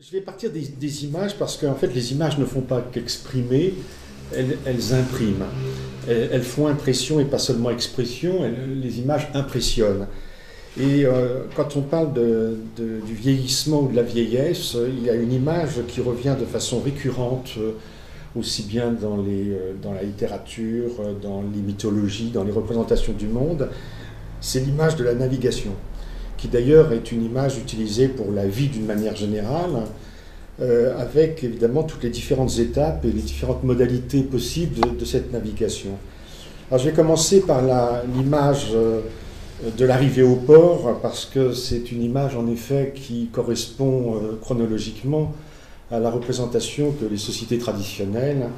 Je vais partir des, images parce qu'en fait les images ne font pas qu'exprimer, elles, impriment. Elles, font impression et pas seulement expression, les images impressionnent. Et euh, quand on parle du vieillissement ou de la vieillesse, il y a une image qui revient de façon récurrente, euh, aussi bien dans, euh, dans la littérature, dans les mythologies, dans les représentations du monde, c'est l'image de la navigation qui d'ailleurs est une image utilisée pour la vie d'une manière générale, euh, avec évidemment toutes les différentes étapes et les différentes modalités possibles de, cette navigation. Alors je vais commencer par l'image euh, de l'arrivée au port, parce que c'est une image en effet qui correspond euh, chronologiquement à la représentation que les sociétés traditionnelles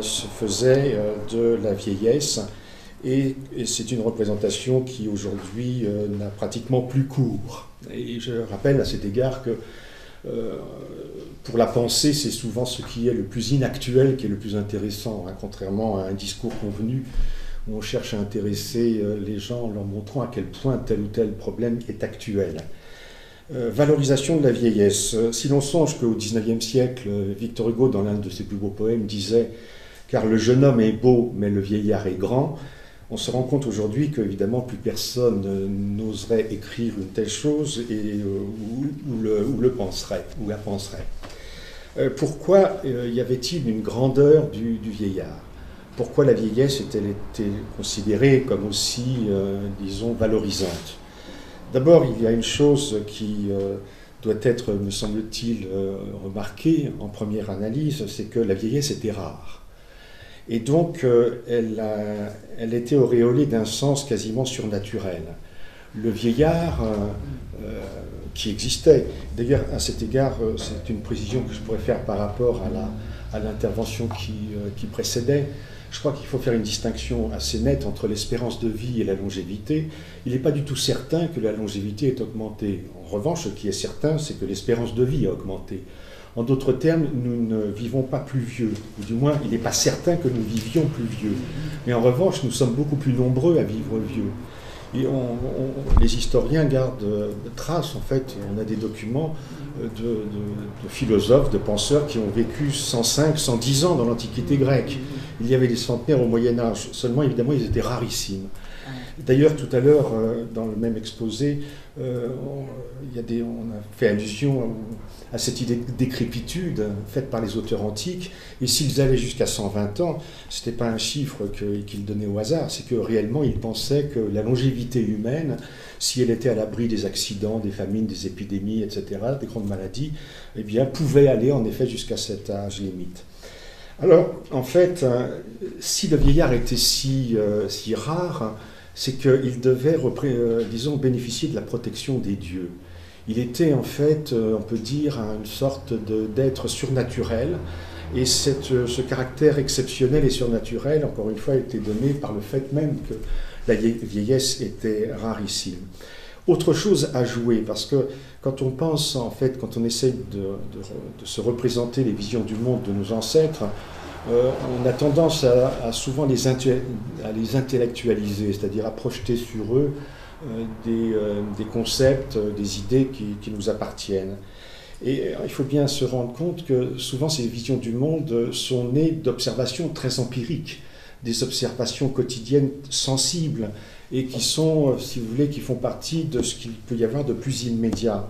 se faisaient de la vieillesse et, c'est une représentation qui aujourd'hui euh, n'a pratiquement plus cours. Et je rappelle à cet égard que euh, pour la pensée, c'est souvent ce qui est le plus inactuel qui est le plus intéressant, hein, contrairement à un discours convenu où on cherche à intéresser euh, les gens en leur montrant à quel point tel ou tel problème est actuel. valorisation de la vieillesse. Si l'on songe qu'au XIXe siècle, Victor Hugo, dans l'un de ses plus beaux poèmes, disait Car le jeune homme est beau, mais le vieillard est grand, on se rend compte aujourd'hui qu'évidemment plus personne n'oserait écrire une telle chose euh, ou, le, penserait, ou la penserait. Euh, pourquoi euh, y avait-il une grandeur du, vieillard? Pourquoi la vieillesse est-elle considérée comme aussi, disons, valorisante? D'abord, il y a une chose qui doit être, me semble-t-il, remarquée en première analyse, c'est que la vieillesse était rare. Et donc, euh, elle, était auréolée d'un sens quasiment surnaturel. Le vieillard, euh, euh, qui existait, d'ailleurs, à cet égard, c'est une précision que je pourrais faire par rapport à l'intervention qui, qui, précédait. Je crois qu'il faut faire une distinction assez nette entre l'espérance de vie et la longévité. Il n'est pas du tout certain que la longévité ait augmenté. En revanche, ce qui est certain, c'est que l'espérance de vie a augmenté. En d'autres termes, nous ne vivons pas plus vieux, ou du moins, il n'est pas certain que nous vivions plus vieux. Mais en revanche, nous sommes beaucoup plus nombreux à vivre vieux. Les historiens gardent euh, trace, en fait, on a des documents euh, de, philosophes, de penseurs qui ont vécu 105, 110 ans dans l'Antiquité grecque. Il y avait des centenaires au Moyen Âge, seulement évidemment ils étaient rarissimes. D'ailleurs, tout à l'heure, euh, dans le même exposé, des, on a fait allusion à cette idée de décrépitude faite par les auteurs antiques. Et s'ils allaient jusqu'à 120 ans, ce n'était pas un chiffre qu'ils donnaient au hasard, c'est que réellement ils pensaient que la longévité humaine, si elle était à l'abri des accidents, des famines, des épidémies, etc., des grandes maladies, eh bien, pouvait aller en effet jusqu'à cet âge limite. Alors, en fait, si le vieillard était euh, si rare, c'est qu'il devait, euh, disons, bénéficier de la protection des dieux il était en fait, euh, on peut dire, une sorte d'être surnaturel. Et euh, ce caractère exceptionnel et surnaturel, encore une fois, était donné par le fait même que la vieillesse était rarissime. Autre chose à jouer, parce que quand on pense, en fait, quand on essaie de, se représenter les visions du monde de nos ancêtres, euh, on a tendance à, souvent les, à les intellectualiser, c'est-à-dire à projeter sur eux euh, euh, des, concepts, des idées qui, nous appartiennent. Et il faut bien se rendre compte que souvent ces visions du monde sont nées d'observations très empiriques, des observations quotidiennes sensibles et qui sont, si vous voulez, qui font partie de ce qu'il peut y avoir de plus immédiat.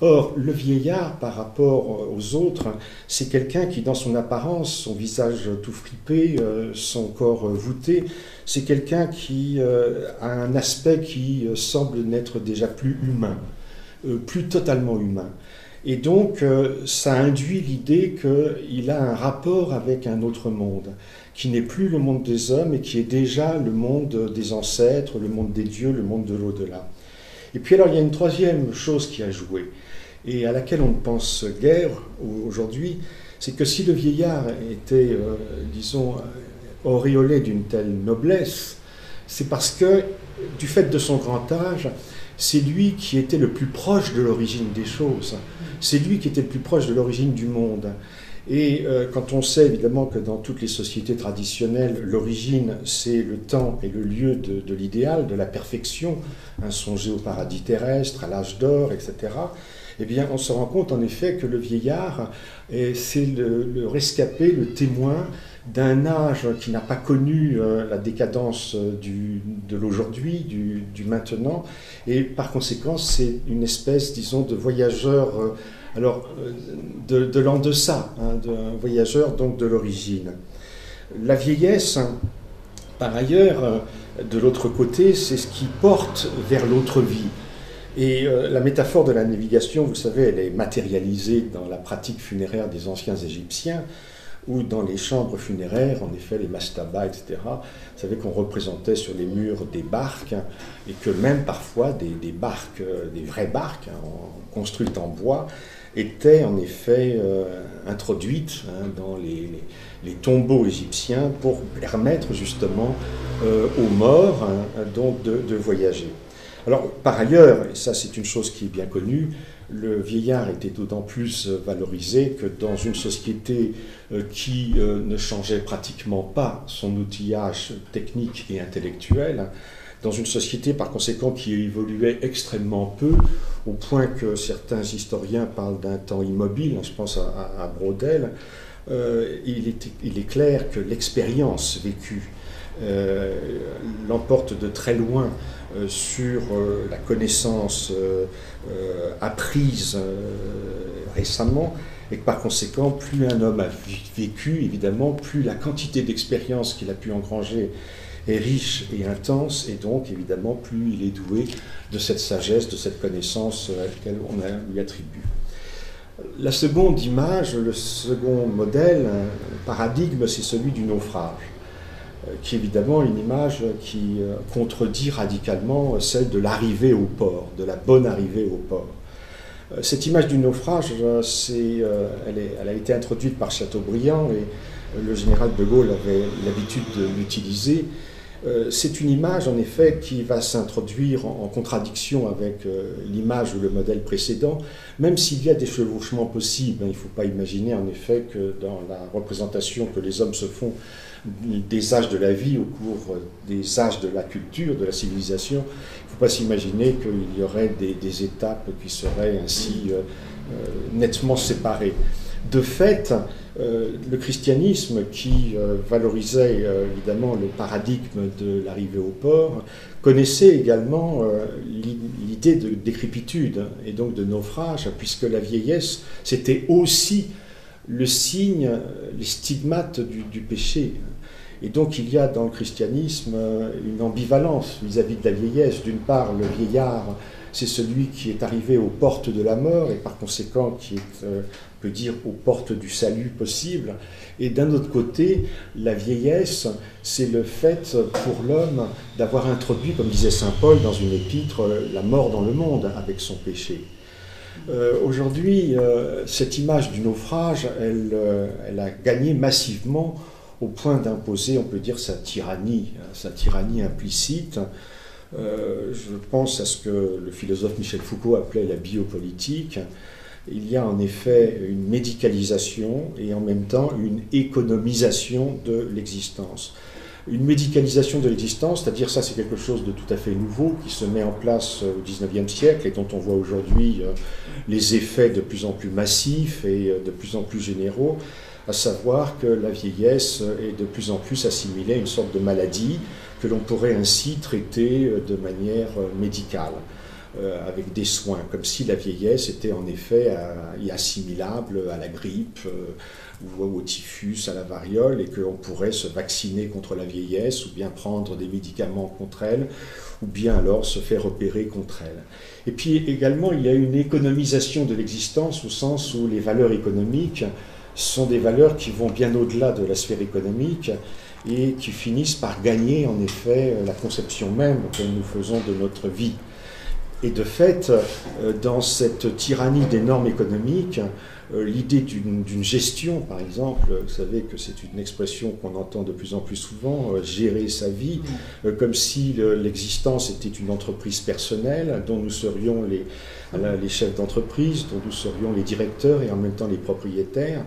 Or, le vieillard, par rapport aux autres, c'est quelqu'un qui, dans son apparence, son visage tout fripé, euh, son corps voûté, c'est quelqu'un qui euh, a un aspect qui euh, semble n'être déjà plus humain, plus totalement humain. Et donc, ça induit l'idée qu'il a un rapport avec un autre monde, qui n'est plus le monde des hommes et qui est déjà le monde des ancêtres, le monde des dieux, le monde de l'au-delà. Et puis alors, il y a une troisième chose qui a joué et à laquelle on ne pense guère aujourd'hui, c'est que si le vieillard était, euh, disons, auréolé d'une telle noblesse, c'est parce que, du fait de son grand âge, c'est lui qui était le plus proche de l'origine des choses. C'est lui qui était le plus proche de l'origine du monde. Et euh, quand on sait évidemment que dans toutes les sociétés traditionnelles, l'origine, c'est le temps et le lieu de, l'idéal, de la perfection, un songer au paradis terrestre, à l'âge d'or, etc., eh bien, on se rend compte en effet que le vieillard, c'est le, rescapé, le témoin d'un âge qui n'a pas connu euh, la décadence euh, de l'aujourd'hui, du, maintenant, et par conséquent, c'est une espèce, disons, de voyageur, euh, alors, de, l'en deçà, hein, d'un voyageur donc de l'origine. La vieillesse, par ailleurs, de l'autre côté, c'est ce qui porte vers l'autre vie. Et euh, la métaphore de la navigation, vous savez, elle est matérialisée dans la pratique funéraire des anciens Égyptiens, ou dans les chambres funéraires, en effet, les mastabas, etc. Vous savez qu'on représentait sur les murs des barques, et que même parfois des, barques, euh, des vraies barques, hein, construites en bois, étaient en effet euh, introduites hein, dans les, tombeaux égyptiens pour permettre justement aux morts hein, donc de voyager. Alors, par ailleurs, et ça c'est une chose qui est bien connue, le vieillard était d'autant plus valorisé que dans une société euh, qui euh, ne changeait pratiquement pas son outillage technique et intellectuel, dans une société par conséquent qui évoluait extrêmement peu, au point que certains historiens parlent d'un temps immobile, je pense à, Brodel, euh, il, est, clair que l'expérience vécue l'emporte de très loin euh, sur euh, la connaissance euh, apprise récemment, et que par conséquent, plus un homme a vécu, évidemment, plus la quantité d'expérience qu'il a pu engranger est riche et intense, et donc évidemment, plus il est doué de cette sagesse, de cette connaissance à laquelle on lui attribue. La seconde image, le second modèle, paradigme, c'est celui du naufrage. Euh, qui est évidemment une image qui euh, contredit radicalement celle de l'arrivée au port, de la bonne arrivée au port. Euh, cette image du naufrage, c'est, elle, elle, a été introduite par Chateaubriand et le général de Gaulle avait l'habitude de l'utiliser. C'est une image, en effet, qui va s'introduire en contradiction avec l'image ou le modèle précédent, même s'il y a des chevauchements possibles. Hein. Il ne faut pas imaginer, en effet, que dans la représentation que les hommes se font des âges de la vie au cours des âges de la culture, de la civilisation. Il ne faut pas s'imaginer qu'il y aurait des, étapes qui seraient ainsi euh, euh, nettement séparées. De fait, euh, le christianisme, qui valorisait évidemment le paradigme de l'arrivée au port, connaissait également l'idée de décrépitude et donc de naufrage, puisque la vieillesse, c'était aussi le signe, les stigmates du, péché. Et donc il y a dans le christianisme euh, une ambivalence vis-à-vis de la vieillesse. D'une part, le vieillard, c'est celui qui est arrivé aux portes de la mort et par conséquent qui est, euh, peut dire, aux portes du salut possible. Et d'un autre côté, la vieillesse, c'est le fait pour l'homme d'avoir introduit, comme disait Saint Paul dans une épître, la mort dans le monde avec son péché. Euh, aujourd'hui, euh, cette image du naufrage, elle, euh, elle, a gagné massivement au point d'imposer, on peut dire, sa tyrannie, sa tyrannie implicite. je pense à ce que le philosophe Michel Foucault appelait la biopolitique. Il y a en effet une médicalisation et en même temps une économisation de l'existence une médicalisation de l'existence, c'est-à-dire ça c'est quelque chose de tout à fait nouveau qui se met en place au XIXe siècle et dont on voit aujourd'hui euh, les effets de plus en plus massifs et euh, de plus en plus généraux, à savoir que la vieillesse est de plus en plus assimilée à une sorte de maladie que l'on pourrait ainsi traiter euh, de manière médicale. Avec des soins, comme si la vieillesse était en effet assimilable à la grippe, ou au typhus, à la variole, et qu'on pourrait se vacciner contre la vieillesse, ou bien prendre des médicaments contre elle, ou bien alors se faire opérer contre elle. Et puis également, il y a une économisation de l'existence au sens où les valeurs économiques sont des valeurs qui vont bien au-delà de la sphère économique et qui finissent par gagner en effet la conception même que nous faisons de notre vie. Et de fait, euh, dans cette tyrannie des normes économiques, euh, l'idée d'une gestion, par exemple, vous savez que c'est une expression qu'on entend de plus en plus souvent, euh, gérer sa vie, mm. comme si l'existence était une entreprise personnelle dont nous serions les, les chefs d'entreprise, dont nous serions les directeurs et en même temps les propriétaires.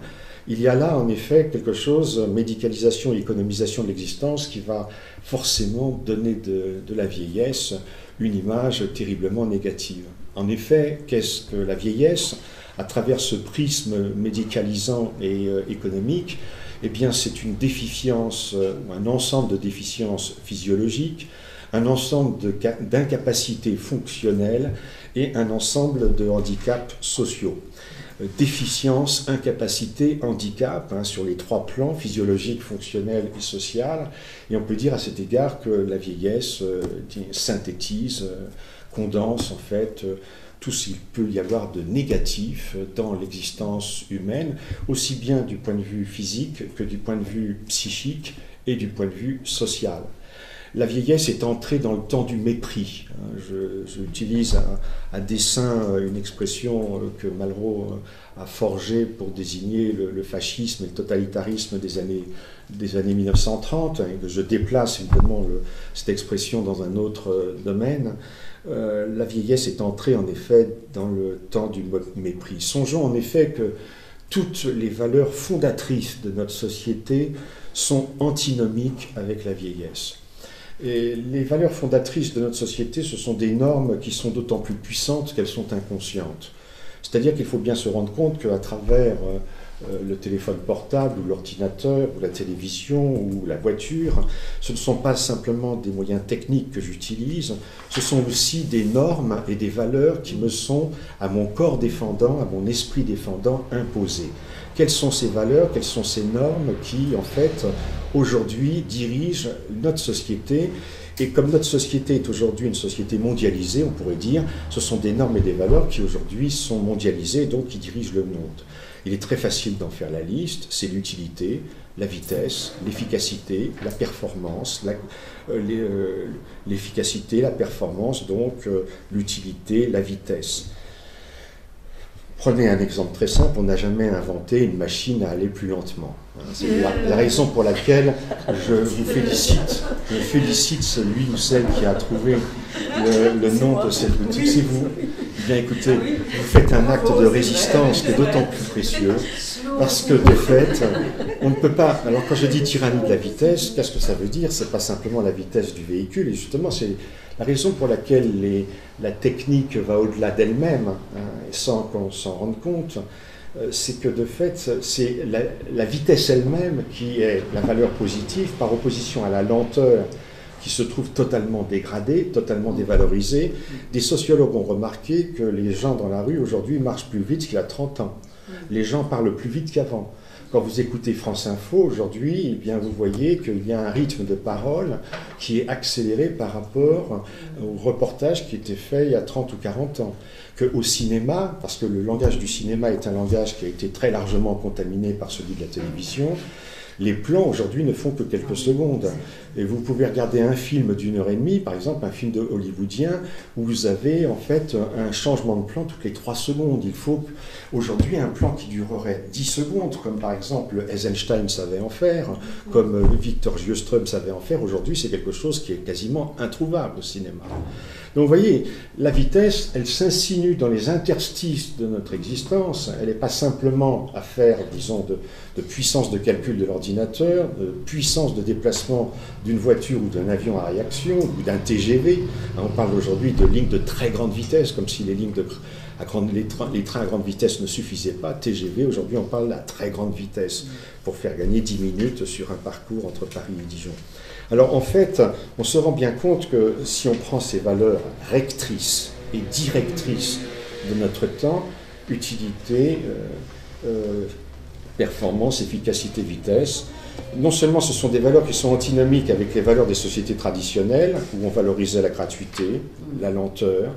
Il y a là en effet quelque chose, médicalisation et économisation de l'existence, qui va forcément donner de, la vieillesse une image terriblement négative. En effet, qu'est-ce que la vieillesse? À travers ce prisme médicalisant et euh, économique, eh bien, c'est une déficience, euh, un ensemble de déficiences physiologiques, un ensemble d'incapacités fonctionnelles et un ensemble de handicaps sociaux. Euh, déficience, incapacité, handicap, hein, sur les trois plans, physiologique, fonctionnel et social. Et on peut dire à cet égard que la vieillesse euh, synthétise, euh, condense en fait tout ce qu'il peut y avoir de négatif dans l'existence humaine, aussi bien du point de vue physique que du point de vue psychique et du point de vue social la vieillesse est entrée dans le temps du mépris. J'utilise à, dessein une expression que Malraux a forgée pour désigner le, fascisme et le totalitarisme des années, des années 1930, et que je déplace évidemment cette expression dans un autre domaine. Euh, la vieillesse est entrée en effet dans le temps du mépris. Songeons en effet que toutes les valeurs fondatrices de notre société sont antinomiques avec la vieillesse. Les valeurs fondatrices de notre société, ce sont des normes qui sont d'autant plus puissantes qu'elles sont inconscientes. C'est-à-dire qu'il faut bien se rendre compte qu'à travers euh, euh, le téléphone portable ou l'ordinateur ou la télévision ou la voiture, ce ne sont pas simplement des moyens techniques que j'utilise, ce sont aussi des normes et des valeurs qui me sont, à mon corps défendant, à mon esprit défendant, imposées. Quelles sont ces valeurs, quelles sont ces normes qui, en fait, aujourd'hui dirigent notre société et comme notre société est aujourd'hui une société mondialisée, on pourrait dire, ce sont des normes et des valeurs qui aujourd'hui sont mondialisées, donc qui dirigent le monde. Il est très facile d'en faire la liste, c'est l'utilité, la vitesse, l'efficacité, la performance, euh, euh, l'efficacité, la, performance, donc euh, l'utilité, la vitesse. Prenez un exemple très simple, on n'a jamais inventé une machine à aller plus lentement. Hein, c'est la, raison pour laquelle je vous félicite, je félicite celui ou celle qui a trouvé le, nom de cette boutique. C'est vous. Eh bien écoutez, vous faites un acte de résistance qui est d'autant plus précieux parce que de fait, on ne peut pas. Alors quand je dis tyrannie de la vitesse, qu'est-ce que ça veut dire? C'est pas simplement la vitesse du véhicule, et justement c'est la raison pour laquelle la technique va au-delà d'elle-même, hein, sans qu'on s'en rende compte, euh, c'est que de fait, c'est la, vitesse elle-même qui est la valeur positive par opposition à la lenteur qui se trouve totalement dégradée, totalement dévalorisée. Des sociologues ont remarqué que les gens dans la rue aujourd'hui marchent plus vite qu'il y a 30 ans. Les gens parlent plus vite qu'avant. Quand vous écoutez France Info aujourd'hui, eh bien vous voyez qu'il y a un rythme de parole qui est accéléré par rapport au reportage qui était fait il y a 30 ou 40 ans. Qu'au cinéma, parce que le langage du cinéma est un langage qui a été très largement contaminé par celui de la télévision, les plans aujourd'hui ne font que quelques secondes. Et vous pouvez regarder un film d'une heure et demie, par exemple un film de hollywoodien, où vous avez en fait un changement de plan toutes les trois secondes. Il faut aujourd'hui un plan qui durerait 10 secondes, comme par exemple Eisenstein savait en faire, comme Victor Sjöström savait en faire. Aujourd'hui, c'est quelque chose qui est quasiment introuvable au cinéma. Donc vous voyez, la vitesse, elle s'insinue dans les interstices de notre existence. Elle n'est pas simplement affaire, disons, de, de puissance de calcul de l'ordinateur, de puissance de déplacement d'une voiture ou d'un avion à réaction, ou d'un TGV. On parle aujourd'hui de lignes de très grande vitesse, comme si les lignes de les, trains, à grande vitesse ne suffisaient pas. TGV, aujourd'hui, on parle à très grande vitesse pour faire gagner 10 minutes sur un parcours entre Paris et Dijon. Alors en fait, on se rend bien compte que si on prend ces valeurs rectrices et directrices de notre temps, utilité, euh, euh, performance, efficacité, vitesse, non seulement ce sont des valeurs qui sont antinomiques avec les valeurs des sociétés traditionnelles, où on valorisait la gratuité, la lenteur,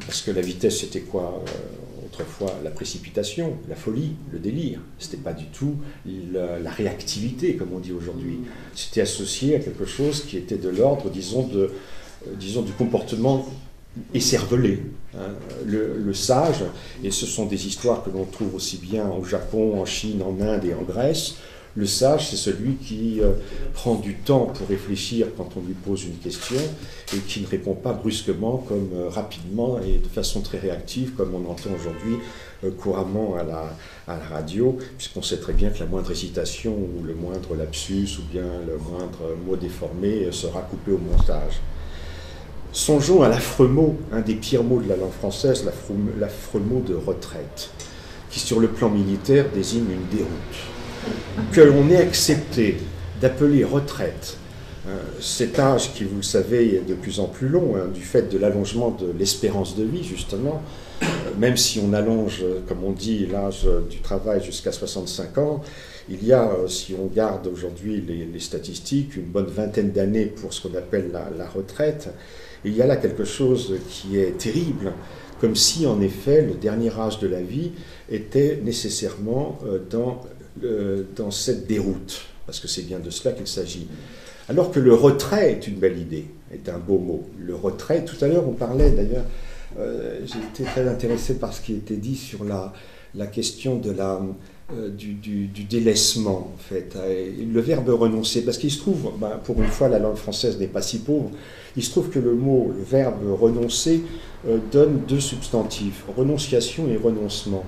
parce que la vitesse c'était quoi euh, autrefois la précipitation, la folie, le délire. C'était pas du tout la, réactivité, comme on dit aujourd'hui. C'était associé à quelque chose qui était de l'ordre, disons, euh, disons, du comportement écervelé. Hein. Le, sage, et ce sont des histoires que l'on trouve aussi bien au Japon, en Chine, en Inde et en Grèce, le sage, c'est celui qui euh, prend du temps pour réfléchir quand on lui pose une question et qui ne répond pas brusquement, comme euh, rapidement et de façon très réactive, comme on entend aujourd'hui euh, couramment à la, à la radio, puisqu'on sait très bien que la moindre hésitation ou le moindre lapsus ou bien le moindre mot déformé sera coupé au montage. Songeons à l'affreux mot, un des pires mots de la langue française, l'affreux mot de retraite, qui sur le plan militaire désigne une déroute. Que l'on ait accepté d'appeler retraite euh, cet âge qui, vous le savez, est de plus en plus long, hein, du fait de l'allongement de l'espérance de vie, justement, euh, même si on allonge, comme on dit, l'âge du travail jusqu'à 65 ans, il y a, euh, si on garde aujourd'hui les, statistiques, une bonne vingtaine d'années pour ce qu'on appelle la, retraite. il y a là quelque chose qui est terrible, comme si en effet le dernier âge de la vie était nécessairement dans, dans cette déroute, parce que c'est bien de cela qu'il s'agit. Alors que le retrait est une belle idée, est un beau mot. Le retrait, tout à l'heure on parlait d'ailleurs, euh, été très intéressé par ce qui était dit sur la, question de la, euh, du, délaissement, en fait. Le verbe renoncer, parce qu'il se trouve, ben, pour une fois la langue française n'est pas si pauvre, il se trouve que le mot, le verbe renoncer, euh, donne deux substantifs, renonciation et renoncement.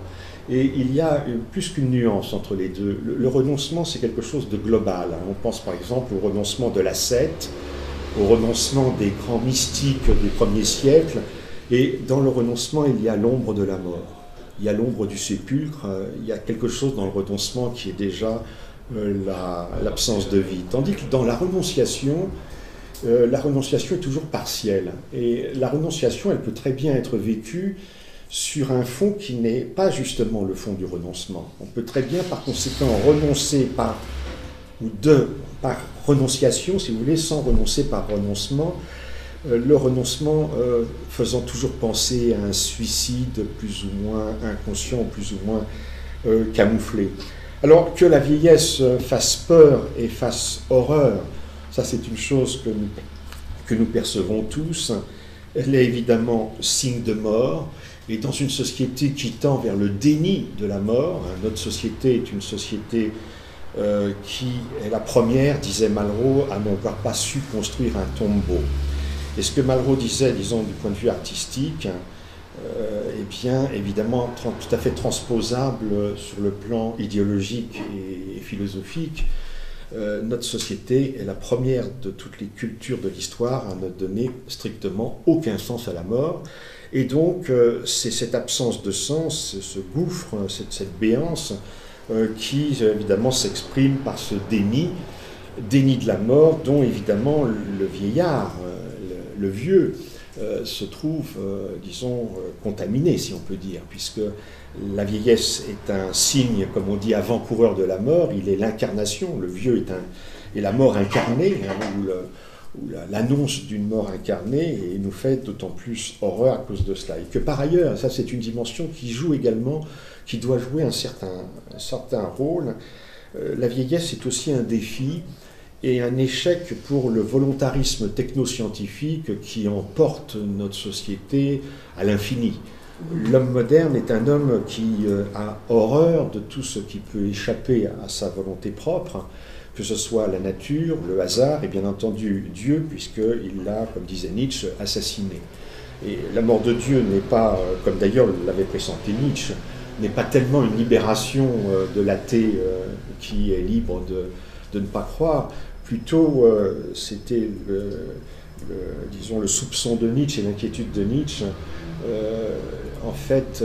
Et il y a plus qu'une nuance entre les deux. Le, renoncement, c'est quelque chose de global. Hein. On pense par exemple au renoncement de l'ascète, au renoncement des grands mystiques des premiers siècles. Et dans le renoncement, il y a l'ombre de la mort. Il y a l'ombre du sépulcre. Il y a quelque chose dans le renoncement qui est déjà euh, l'absence de vie. Tandis que dans la renonciation, euh, la renonciation est toujours partielle. Et la renonciation, elle peut très bien être vécue sur un fond qui n'est pas justement le fond du renoncement. On peut très bien par conséquent renoncer par ou par renonciation, si vous voulez, sans renoncer par renoncement, euh, le renoncement euh, faisant toujours penser à un suicide plus ou moins inconscient, plus ou moins euh, camouflé. Alors que la vieillesse fasse peur et fasse horreur, ça c'est une chose que nous, que nous percevons tous, elle est évidemment signe de mort, et dans une société qui tend vers le déni de la mort, hein, notre société est une société euh, qui est la première, disait Malraux, à n'avoir pas su construire un tombeau. Et ce que Malraux disait, disons, du point de vue artistique, euh, est bien évidemment tout à fait transposable sur le plan idéologique et, philosophique. Euh, notre société est la première de toutes les cultures de l'histoire à ne donner strictement aucun sens à la mort. Et donc, euh, c'est cette absence de sens, ce gouffre, cette, béance, euh, qui évidemment s'exprime par ce déni, déni de la mort, dont évidemment le vieillard, le, vieux, se trouve, disons, contaminé, si on peut dire, puisque la vieillesse est un signe, comme on dit, avant-coureur de la mort, il est l'incarnation, le vieux est, un, la mort incarnée, hein, l'annonce d'une mort incarnée et nous fait d'autant plus horreur à cause de cela. Et que par ailleurs, ça c'est une dimension qui joue également, qui doit jouer un certain, un certain rôle. Euh, la vieillesse est aussi un défi et un échec pour le volontarisme technoscientifique qui emporte notre société à l'infini. L'homme moderne est un homme qui euh, a horreur de tout ce qui peut échapper à sa volonté propre que ce soit la nature, le hasard et bien entendu Dieu, puisqu'il l'a, comme disait Nietzsche, assassiné. Et la mort de Dieu n'est pas, euh, comme d'ailleurs l'avait pressenti Nietzsche, n'est pas tellement une libération euh, de l'athée qui est libre de, ne pas croire, plutôt c'était disons, le soupçon de Nietzsche et l'inquiétude de Nietzsche, en fait,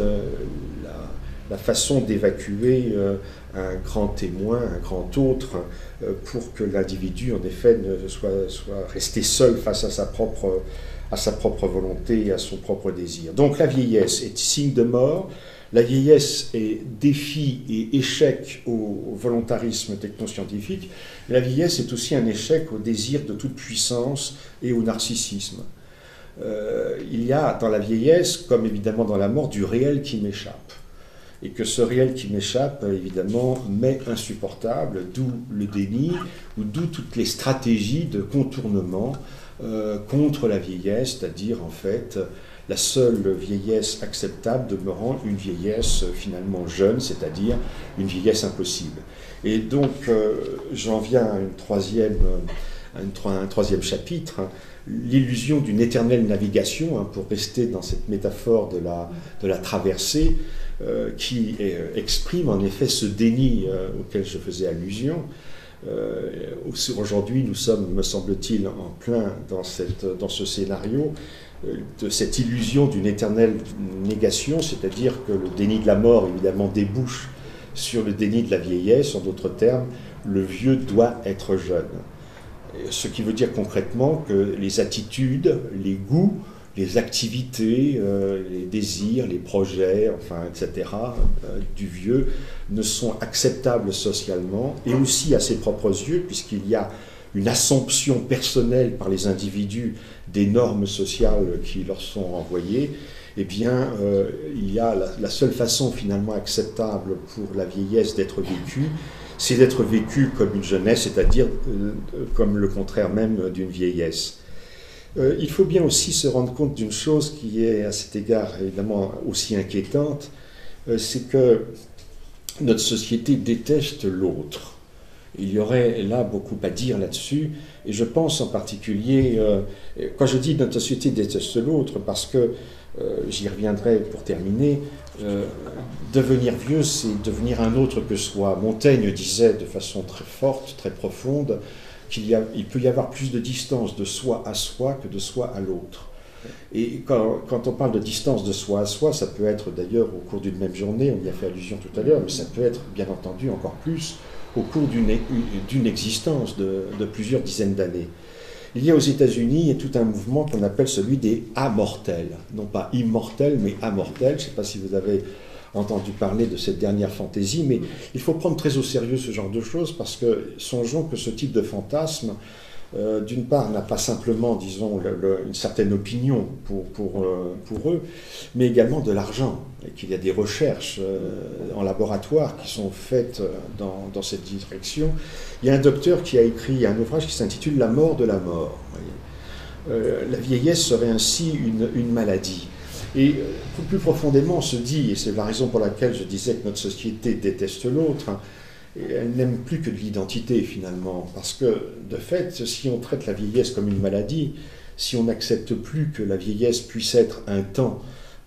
la, façon d'évacuer un grand témoin, un grand autre, euh, pour que l'individu, en effet, ne soit, soit resté seul face à sa, propre, à sa propre volonté et à son propre désir. Donc la vieillesse est signe de mort, la vieillesse est défi et échec au, volontarisme technoscientifique, la vieillesse est aussi un échec au désir de toute puissance et au narcissisme. Euh, il y a dans la vieillesse, comme évidemment dans la mort, du réel qui m'échappe et que ce réel qui m'échappe, évidemment, m'est insupportable, d'où le déni, ou d'où toutes les stratégies de contournement euh, contre la vieillesse, c'est-à-dire en fait la seule vieillesse acceptable demeurant une vieillesse finalement jeune, c'est-à-dire une vieillesse impossible. Et donc euh, j'en viens à, une troisième, un troisième chapitre, hein, l'illusion d'une éternelle navigation, hein, pour rester dans cette métaphore de la, de la traversée. Euh, qui euh, exprime en effet ce déni euh, auquel je faisais allusion. Aujourd'hui, nous sommes, me semble-t-il, en plein dans, ce scénario de cette illusion d'une éternelle négation, c'est-à-dire que le déni de la mort, évidemment, débouche sur le déni de la vieillesse. En d'autres termes, le vieux doit être jeune. Ce qui veut dire concrètement que les attitudes, les goûts, les activités, euh, les désirs, les projets, enfin, etc., euh, du vieux ne sont acceptables socialement et aussi à ses propres yeux, puisqu'il y a une assomption personnelle par les individus des normes sociales qui leur sont renvoyées, eh bien, euh, il y a la, seule façon finalement acceptable pour la vieillesse d'être vécue, c'est d'être vécue comme une jeunesse, c'est-à-dire comme le contraire même d'une vieillesse. Euh, il faut bien aussi se rendre compte d'une chose qui est à cet égard évidemment aussi inquiétante, euh, c'est que notre société déteste l'autre. Il y aurait là beaucoup à dire là-dessus, et je pense en particulier, euh, quand je dis notre société déteste l'autre, parce que, j'y reviendrai pour terminer, devenir vieux, c'est devenir un autre que soi. Montaigne disait de façon très forte, très profonde, qu'il peut y avoir plus de distance de soi à soi que de soi à l'autre. Et quand, on parle de distance de soi à soi, ça peut être d'ailleurs au cours d'une même journée, on y a fait allusion tout à l'heure, mais ça peut être bien entendu encore plus au cours d'une existence de, de, plusieurs dizaines d'années. Il y a aux États-Unis tout un mouvement qu'on appelle celui des amortels, non pas immortels, mais amortels. Je ne sais pas si vous avez entendu parler de cette dernière fantaisie, mais il faut prendre très au sérieux ce genre de choses parce que songeons que ce type de fantasme, euh, d'une part, n'a pas simplement, disons, une certaine opinion pour, pour, euh, pour eux, mais également de l'argent, et qu'il y a des recherches euh, en laboratoire qui sont faites dans, dans, cette direction. Il y a un docteur qui a écrit un ouvrage qui s'intitule La mort de la mort. la vieillesse serait ainsi une, une maladie. Et euh, plus profondément, on se dit, et c'est la raison pour laquelle je disais que notre société déteste l'autre, hein, elle n'aime plus que de l'identité finalement, parce que de fait, si on traite la vieillesse comme une maladie, si on n'accepte plus que la vieillesse puisse être un temps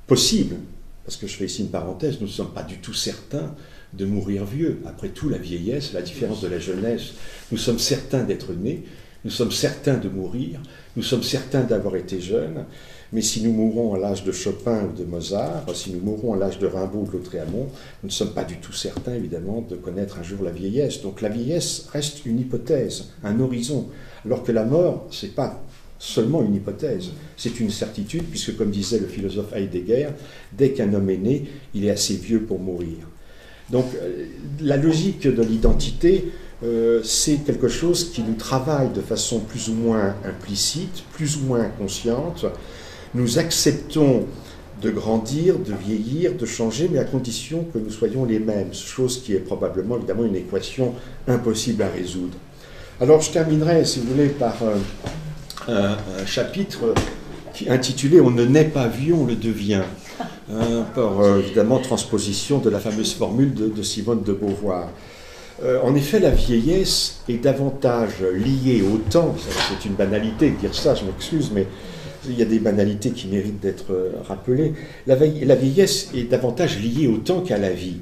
possible, parce que je fais ici une parenthèse, nous ne sommes pas du tout certains de mourir vieux. Après tout, la vieillesse, la différence de la jeunesse, nous sommes certains d'être nés, nous sommes certains de mourir, nous sommes certains d'avoir été jeunes, mais si nous mourons à l'âge de Chopin ou de Mozart, si nous mourons à l'âge de Rimbaud ou de Lautréamont, nous ne sommes pas du tout certains, évidemment, de connaître un jour la vieillesse. Donc la vieillesse reste une hypothèse, un horizon, alors que la mort, c'est pas seulement une hypothèse, c'est une certitude, puisque comme disait le philosophe Heidegger, dès qu'un homme est né, il est assez vieux pour mourir. Donc euh, la logique de l'identité, euh, c'est quelque chose qui nous travaille de façon plus ou moins implicite, plus ou moins consciente. Nous acceptons de grandir, de vieillir, de changer, mais à condition que nous soyons les mêmes, chose qui est probablement évidemment une équation impossible à résoudre. Alors je terminerai, si vous voulez, par euh, un, chapitre intitulé On ne naît pas vieux, on le devient. Hein, par euh, évidemment transposition de la fameuse formule de Simone de Beauvoir. Euh, en effet, la vieillesse est davantage liée au temps. C'est une banalité de dire ça, je m'excuse, mais il y a des banalités qui méritent d'être euh, rappelées. La, vieillesse est davantage liée au temps qu'à la vie.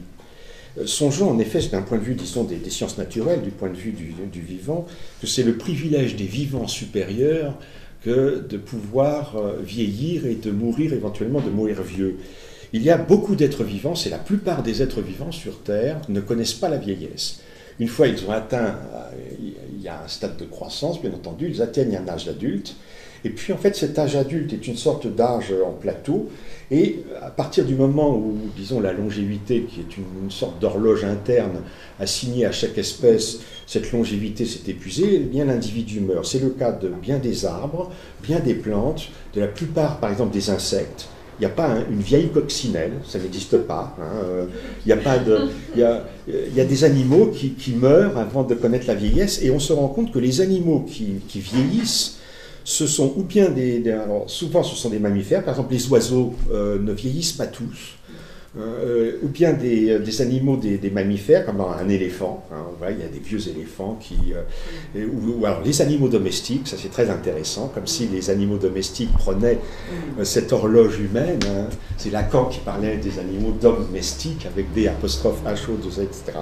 Euh, songeons en effet, d'un point de vue, disons, des, sciences naturelles, du point de vue du, vivant, que c'est le privilège des vivants supérieurs que de pouvoir vieillir et de mourir éventuellement, de mourir vieux. Il y a beaucoup d'êtres vivants, c'est la plupart des êtres vivants sur Terre ne connaissent pas la vieillesse. Une fois ils ont atteint, euh, il y a un stade de croissance, bien entendu, ils atteignent un âge adulte. Et puis en fait, cet âge adulte est une sorte d'âge en plateau. Et à partir du moment où, disons, la longévité, qui est une, sorte d'horloge interne assignée à chaque espèce, cette longévité s'est épuisée, eh bien l'individu meurt. C'est le cas de bien des arbres, bien des plantes, de la plupart, par exemple, des insectes. Il n'y a pas une vieille coccinelle, ça n'existe pas. Hein, il, y a y a, des animaux qui, meurent avant de connaître la vieillesse, et on se rend compte que les animaux qui vieillissent, ce sont ou bien des, alors souvent ce sont des mammifères, par exemple les oiseaux euh, ne vieillissent pas tous. Euh, ou bien des, euh, des animaux, des, mammifères, comme un éléphant. Hein, on voit, il y a des vieux éléphants qui. Euh, ou, alors les animaux domestiques, ça c'est très intéressant, comme si les animaux domestiques prenaient cette horloge humaine. Hein. c'est Lacan qui parlait des animaux domestiques avec des apostrophes H, O, etc.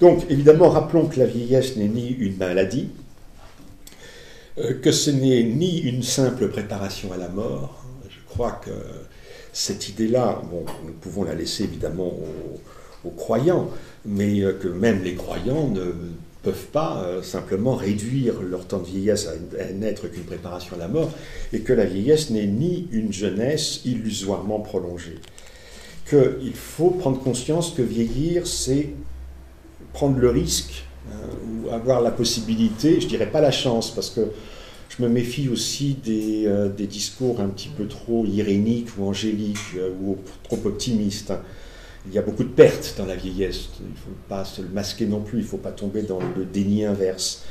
Donc, évidemment, rappelons que la vieillesse n'est ni une maladie, euh, que ce n'est ni une simple préparation à la mort. Je crois que cette idée-là, nous pouvons la laisser évidemment aux, croyants, mais euh, que même les croyants ne peuvent pas euh, simplement réduire leur temps de vieillesse à, n'être qu'une préparation à la mort, et que la vieillesse n'est ni une jeunesse illusoirement prolongée. Qu'il faut prendre conscience que vieillir, c'est prendre le risque ou avoir la possibilité, je dirais pas la chance, parce que je me méfie aussi des, euh, discours un petit peu trop iréniques ou angéliques euh, ou trop optimistes. Il y a beaucoup de pertes dans la vieillesse. Il ne faut pas se le masquer non plus. Il ne faut pas tomber dans le déni inverse.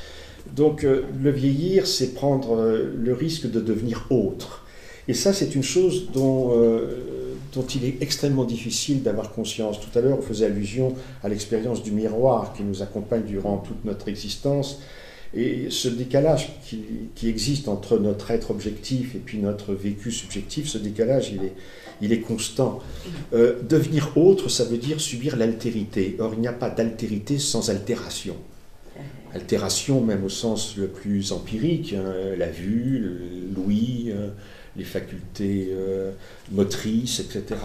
Donc euh, le vieillir, c'est prendre le risque de devenir autre. Et ça, c'est une chose dont, dont il est extrêmement difficile d'avoir conscience. Tout à l'heure, on faisait allusion à l'expérience du miroir qui nous accompagne durant toute notre existence. Et ce décalage qui, existe entre notre être objectif et puis notre vécu subjectif, ce décalage, il est, constant. Euh, devenir autre, ça veut dire subir l'altérité. Or, il n'y a pas d'altérité sans altération. Altération, même au sens le plus empirique, hein, la vue, l'ouïe, euh, les facultés euh, motrices, etc.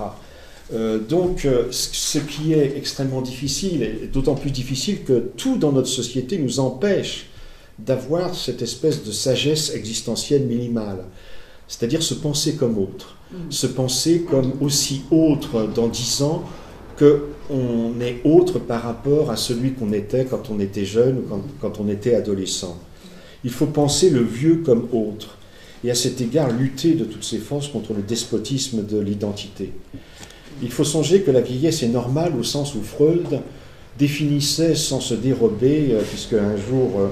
donc, ce qui est extrêmement difficile, et d'autant plus difficile que tout dans notre société nous empêche d'avoir cette espèce de sagesse existentielle minimale, c'est-à-dire se penser comme autre, mm. se penser comme aussi autre dans dix ans que on est autre par rapport à celui qu'on était quand on était jeune ou quand, quand, on était adolescent. Il faut penser le vieux comme autre et à cet égard lutter de toutes ses forces contre le despotisme de l'identité. Il faut songer que la vieillesse est normale au sens où Freud définissait sans se dérober, euh, puisque un jour euh,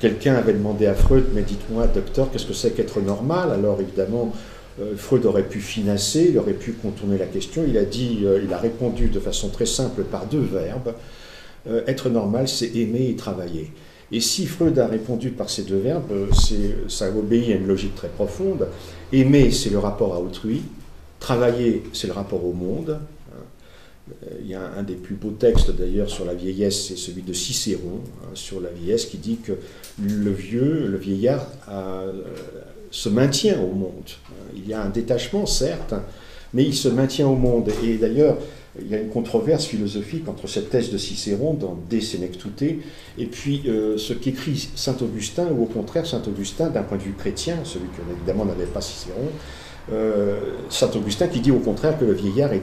Quelqu'un avait demandé à Freud, mais dites-moi, docteur, qu'est-ce que c'est qu'être normal? Alors évidemment, euh, Freud aurait pu financer, il aurait pu contourner la question. Il a dit, il a répondu de façon très simple par deux verbes. Être normal, c'est aimer et travailler. Et si Freud a répondu par ces deux verbes, ça obéit à une logique très profonde. Aimer, c'est le rapport à autrui. Travailler, c'est le rapport au monde. Il y a un des plus beaux textes d'ailleurs sur la vieillesse, c'est celui de Cicéron hein, sur la vieillesse qui dit que le vieux, le vieillard euh, se maintient au monde. Il y a un détachement certes, mais il se maintient au monde. Et d'ailleurs, il y a une controverse philosophique entre cette thèse de Cicéron dans De Senectute et puis euh, ce qu'écrit saint Augustin, ou au contraire saint Augustin d'un point de vue chrétien, celui que évidemment n'avait pas Cicéron, euh, saint Augustin qui dit au contraire que le vieillard est